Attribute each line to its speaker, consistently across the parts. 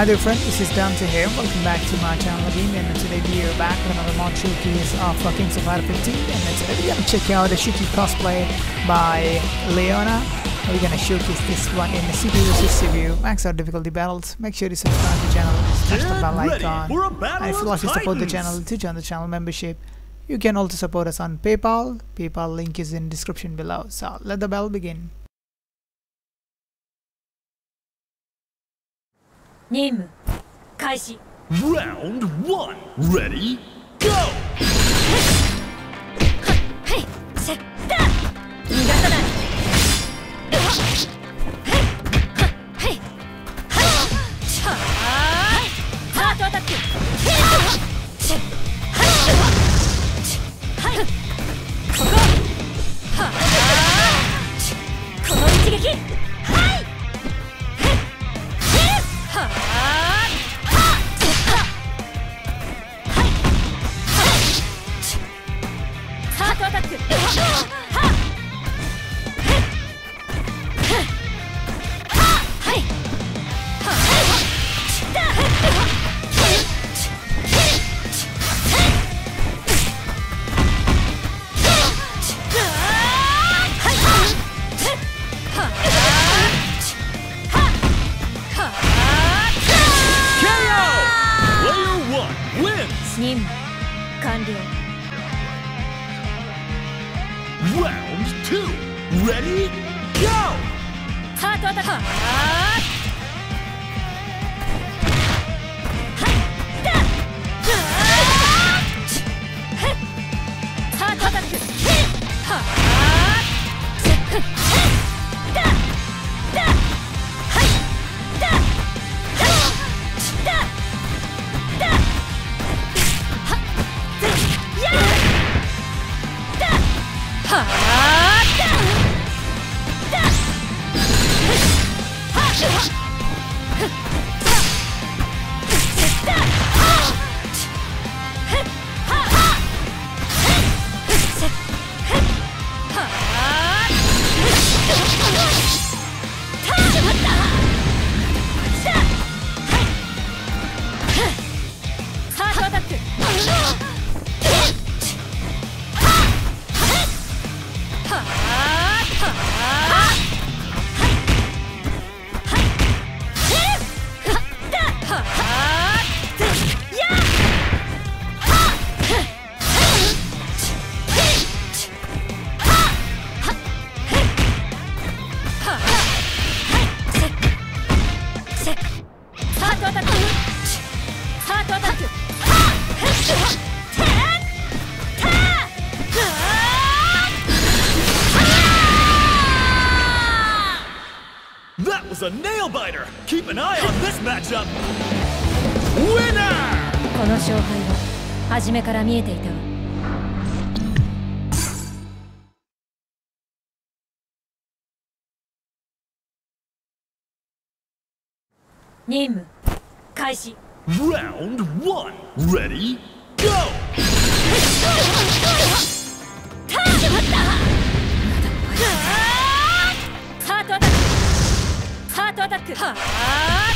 Speaker 1: Hi there friend, this is Dante here. Welcome back to my channel again and today we are back with another mod showcase of uh, Kings of Fighters 15 and today we're gonna check out the Shiki cosplay by Leona. We're gonna showcase this one in the CPU vs CPU max out difficulty battles. Make sure you subscribe to the channel, smash the bell icon. And if you'd like to support the channel, to join the channel membership. You can also support us on PayPal. PayPal link is in description below. So let the bell begin.
Speaker 2: 任務開始
Speaker 3: Round one. Ready? Go!
Speaker 2: ートアタック。ハートアタック
Speaker 3: an eye on this matchup. Winner!
Speaker 2: この勝敗は初めから見えていたわ任務開始
Speaker 3: Round one. Ready? Go!
Speaker 2: トアタック。はあ？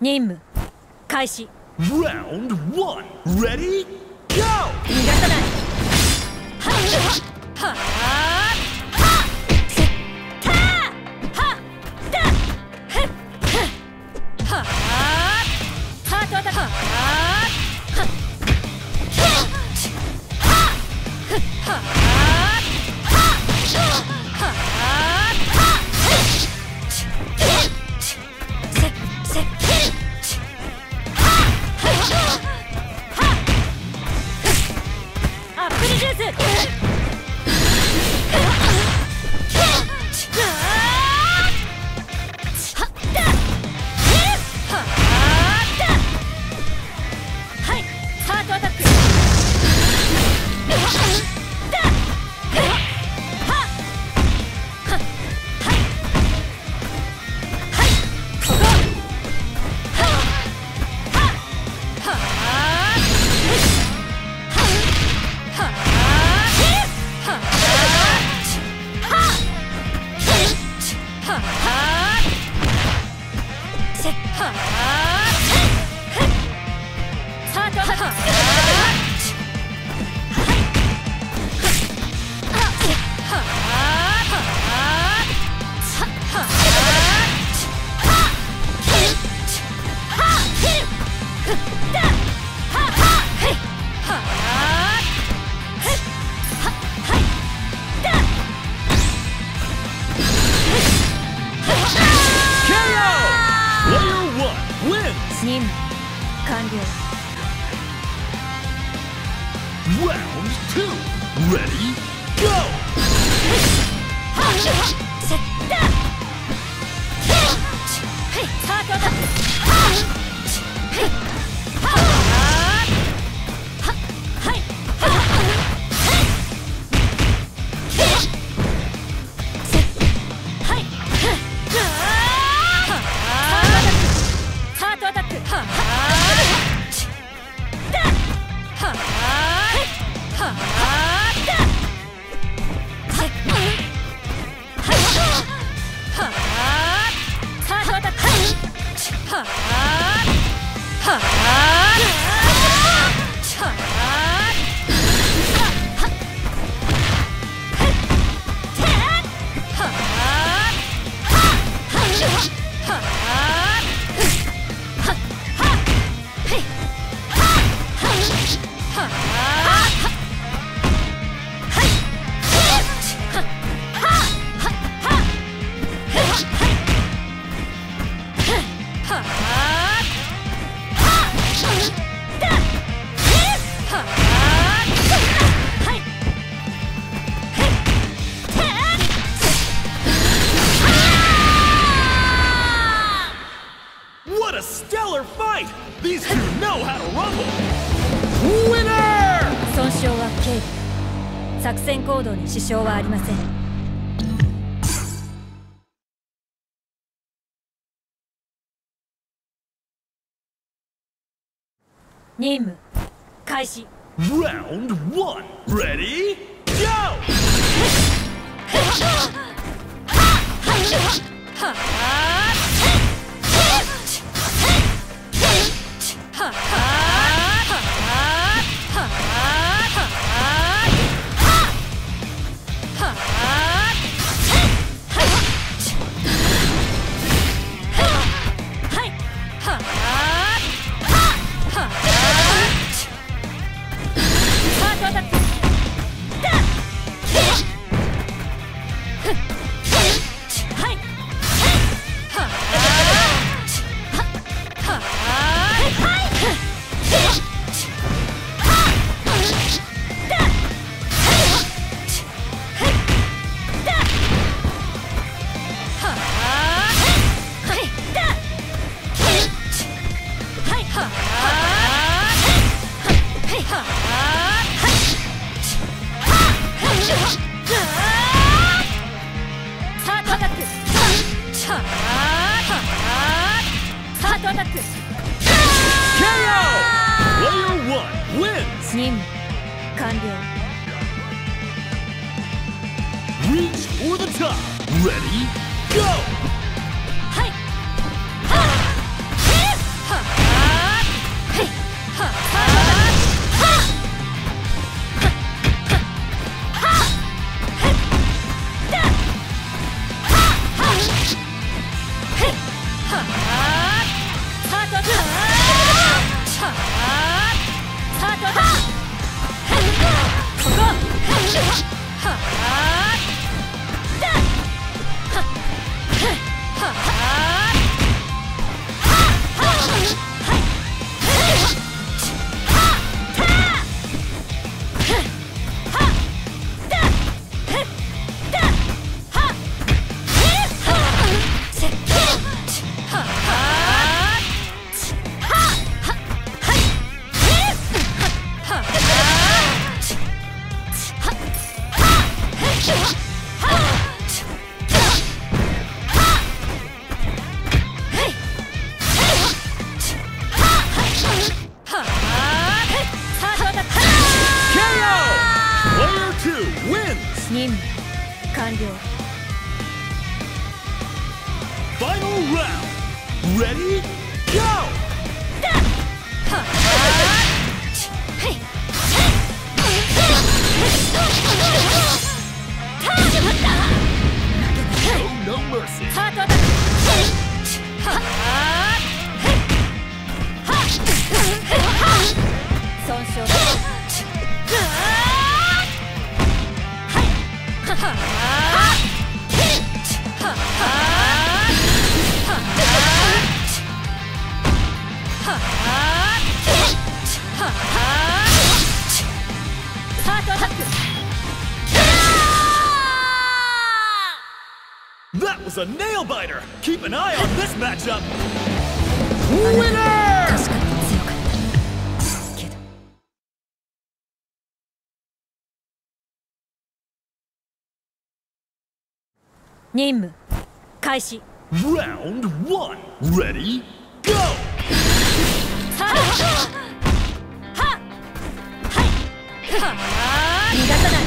Speaker 2: 任務。開始。
Speaker 3: 1
Speaker 2: 逃がさない。はっはっはっ。任務完了セッはいーはい任務開始
Speaker 3: Round one. Ready? Go!
Speaker 2: サートアタックサートアタック
Speaker 3: KO! Player 1 wins!
Speaker 2: 任務完了
Speaker 3: Reach for the top. Ready? Go! Was a nail biter! Keep an eye on this matchup! Winner!
Speaker 2: 任務開始
Speaker 3: Round one. Ready? Go!
Speaker 2: はっはっはい逃がさない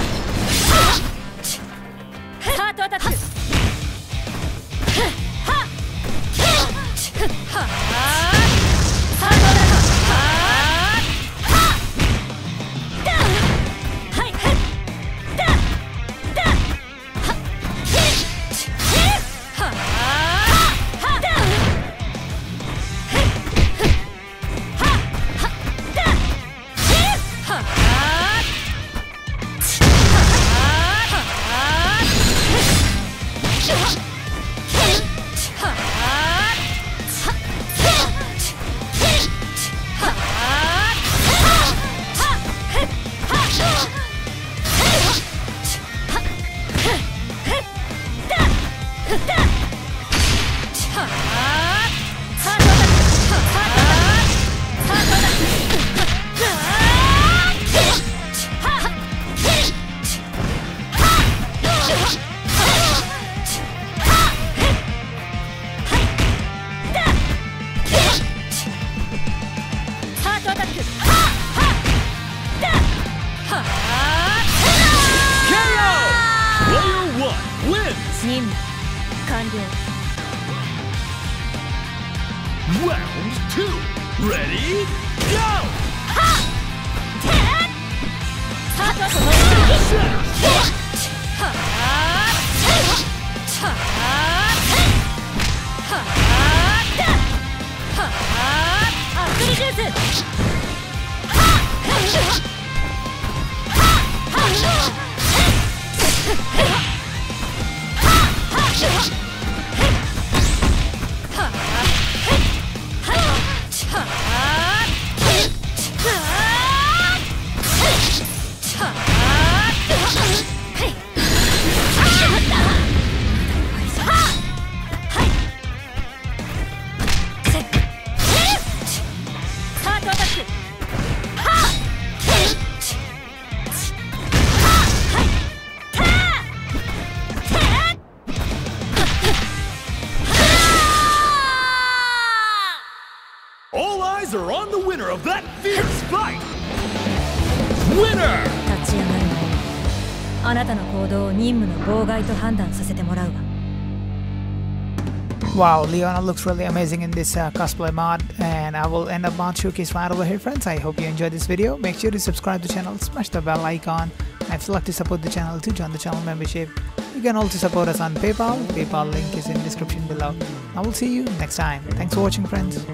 Speaker 2: ハートアタック did.
Speaker 3: Round two. Ready? Go!
Speaker 2: Ha! Ten! Ha! Ha!
Speaker 3: Ha! eyes are on the winner of that fierce fight! Winner!
Speaker 2: 立ち上がる前にあなたの行動を任務の妨害と判断させてもらうわ
Speaker 1: Wow, Leona looks really amazing in this uh, cosplay mod, and I will end up mod showcase right over here, friends. I hope you enjoyed this video. Make sure to subscribe to the channel, smash the bell icon, and if you'd like to support the channel, to join the channel membership. You can also support us on PayPal. PayPal link is in description below. I will see you next time. Thanks for watching, friends.